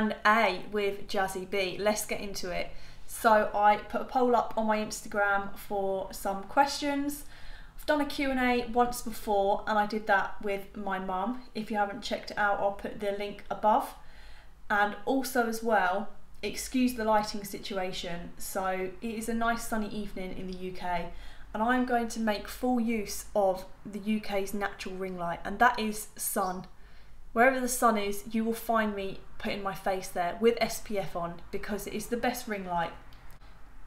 and A with Jazzy B. Let's get into it. So I put a poll up on my Instagram for some questions. I've done a Q&A once before and I did that with my mum. If you haven't checked it out, I'll put the link above. And also as well, excuse the lighting situation. So it is a nice sunny evening in the UK and I'm going to make full use of the UK's natural ring light and that is sun. Wherever the sun is, you will find me putting my face there with SPF on because it is the best ring light.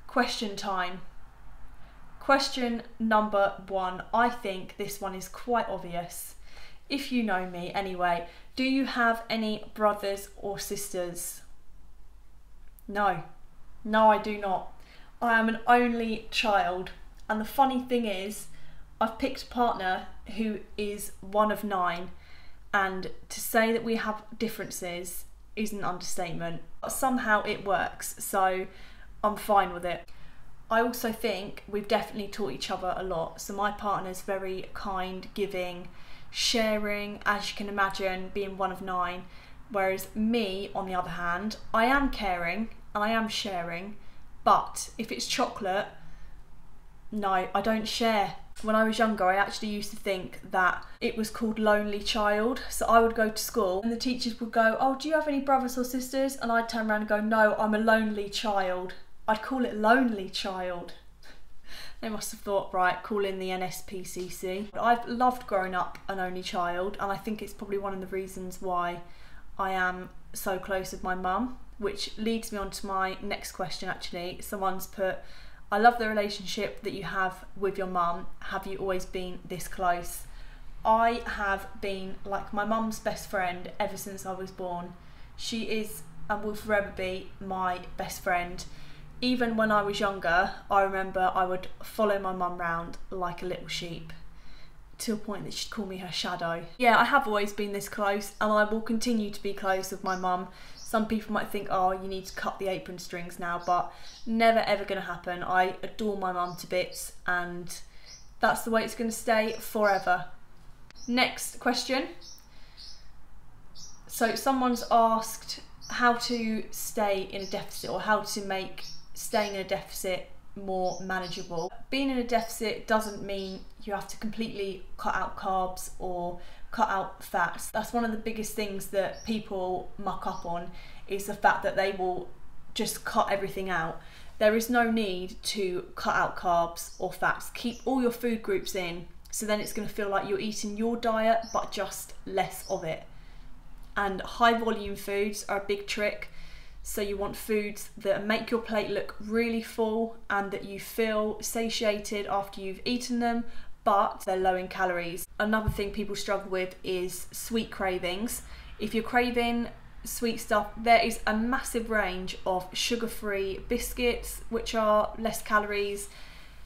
Question time. Question number one. I think this one is quite obvious. If you know me anyway, do you have any brothers or sisters? No. No, I do not. I am an only child. And the funny thing is, I've picked a partner who is one of nine and to say that we have differences is an understatement. But somehow it works, so I'm fine with it. I also think we've definitely taught each other a lot. So my partner's very kind, giving, sharing, as you can imagine, being one of nine. Whereas me, on the other hand, I am caring and I am sharing, but if it's chocolate, no, I don't share. When I was younger, I actually used to think that it was called lonely child. So I would go to school and the teachers would go, Oh, do you have any brothers or sisters? And I'd turn around and go, No, I'm a lonely child. I'd call it lonely child. They must have thought, right, call in the NSPCC. I've loved growing up an only child, and I think it's probably one of the reasons why I am so close with my mum, which leads me on to my next question actually. Someone's put, I love the relationship that you have with your mum. Have you always been this close? I have been like my mum's best friend ever since I was born. She is and will forever be my best friend. Even when I was younger, I remember I would follow my mum round like a little sheep to a point that she'd call me her shadow. Yeah, I have always been this close and I will continue to be close with my mum some people might think, oh, you need to cut the apron strings now, but never ever to happen. I adore my mum to bits, and that's the way it's to stay forever. Next question. So, someone's asked how to stay in a deficit or how to make staying in a deficit more manageable. Being in a deficit doesn't mean you have to completely cut out carbs or cut out fats. That's one of the biggest things that people muck up on is the fact that they will just cut everything out. There is no need to cut out carbs or fats. Keep all your food groups in so then it's going to feel like you're eating your diet but just less of it. And high volume foods are a big trick. So you want foods that make your plate look really full and that you feel satiated after you've eaten them, but they're low in calories. Another thing people struggle with is sweet cravings. If you're craving sweet stuff, there is a massive range of sugar free biscuits, which are less calories.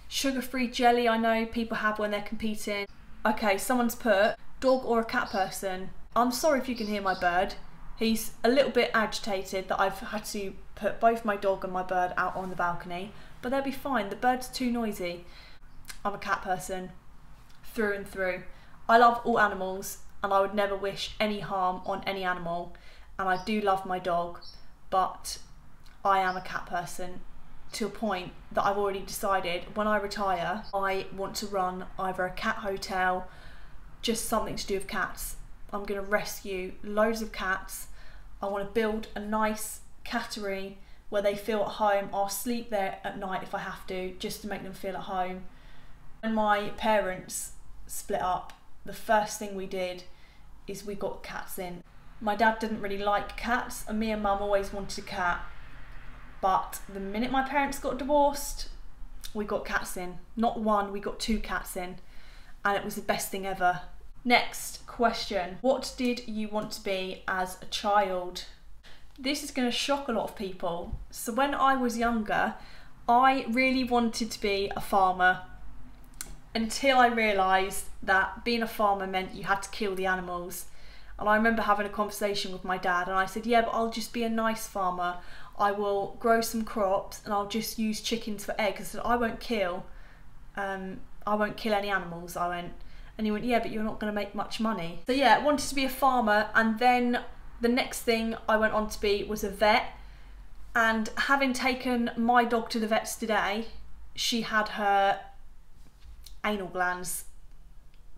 Sugar free jelly, I know people have when they're competing. Okay, someone's put dog or a cat person. I'm sorry if you can hear my bird. He's a little bit agitated that I've had to put both my dog and my bird out on the balcony, but they'll be fine. The bird's too noisy. I'm a cat person through and through. I love all animals and I would never wish any harm on any animal. And I do love my dog, but I am a cat person to a point that I've already decided when I retire, I want to run either a cat hotel, just something to do with cats. I'm going to rescue loads of cats. I want to build a nice cattery where they feel at home. I'll sleep there at night if I have to, just to make them feel at home. When my parents split up, the first thing we did is we got cats in. My dad didn't really like cats, and me and mum always wanted a cat. But the minute my parents got divorced, we got cats in. Not one, we got two cats in. And it was the best thing ever. Next question What did you want to be as a child? This is going to shock a lot of people. So, when I was younger, I really wanted to be a farmer until I realised that being a farmer meant you had to kill the animals. And I remember having a conversation with my dad, and I said, Yeah, but I'll just be a nice farmer. I will grow some crops and I'll just use chickens for eggs. I said, I won't kill. Um, I won't kill any animals. I went, and he went, Yeah, but you're not going to make much money. So, yeah, I wanted to be a farmer, and then The next thing I went on to be was a vet, and having taken my dog to the vets today, she had her anal glands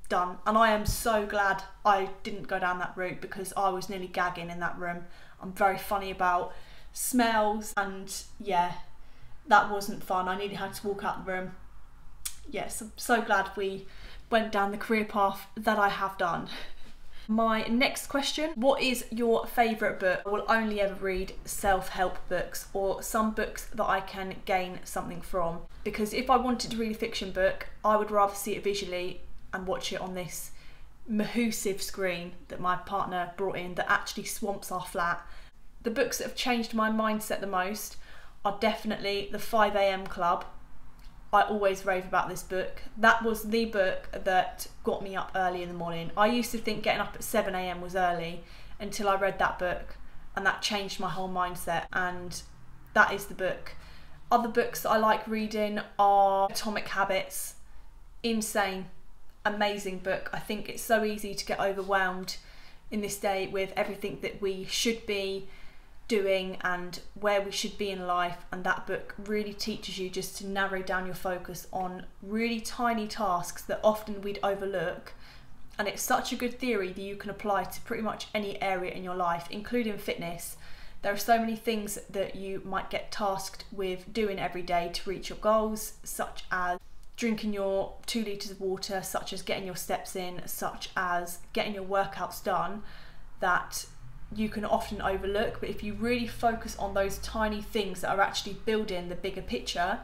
done, and I am so glad I didn't go down that route because I was nearly gagging in that room. I'm very funny about smells, and yeah, that wasn't fun. I nearly had to walk out the room. Yes, I'm so glad we went down the career path that I have done. My next question What is your favourite book? I will only ever read self help books or some books that I can gain something from. Because if I wanted to read a fiction book, I would rather see it visually and watch it on this mahoosive screen that my partner brought in that actually swamps our flat. The books that have changed my mindset the most are definitely The 5am Club I always rave about this book. That was the book that got me up early in the morning. I used to think getting up at 7 a.m. was early until I read that book, and that changed my whole mindset. And that is the book. Other books that I like reading are Atomic Habits. Insane, amazing book. I think it's so easy to get overwhelmed in this day with everything that we should be doing and where we should be in life and that book really teaches you just to narrow down your focus on really tiny tasks that often we'd overlook. And it's such a good theory that you can apply to pretty much any area in your life including fitness. There are so many things that you might get tasked with doing every day to reach your goals such as drinking your two litres of water such as getting your steps in such as getting your workouts done that you can often overlook. But if you really focus on those tiny things that are actually building the bigger picture,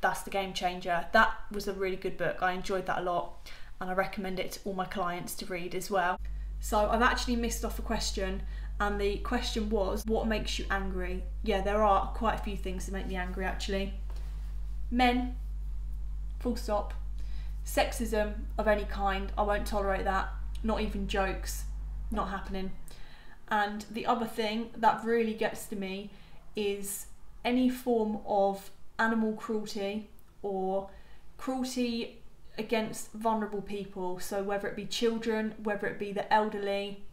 that's the game changer. That was a really good book. I enjoyed that a lot and I recommend it to all my clients to read as well. So I've actually missed off a question and the question was what makes you angry? Yeah, there are quite a few things that make me angry actually. Men, full stop. Sexism of any kind, I won't tolerate that. Not even jokes, not happening. And the other thing that really gets to me is any form of animal cruelty or cruelty against vulnerable people. So, whether it be children, whether it be the elderly,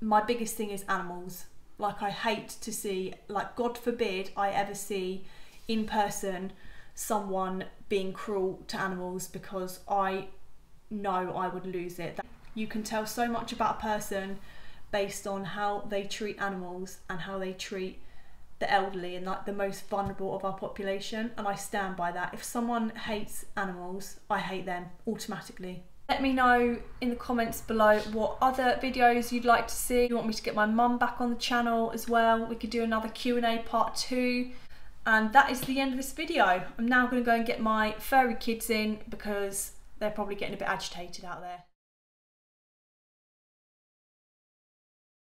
my biggest thing is animals. Like, I hate to see, like, God forbid I ever see in person someone being cruel to animals because I know I would lose it. You can tell so much about a person based on how they treat animals and how they treat the elderly and like the most vulnerable of our population and I stand by that. If someone hates animals, I hate them automatically. Let me know in the comments below what other videos you'd like to see. You want me to get my mum back on the channel as well. We could do another Q&A part two. And that is the end of this video. I'm now going to go and get my furry kids in because they're probably getting a bit agitated out there.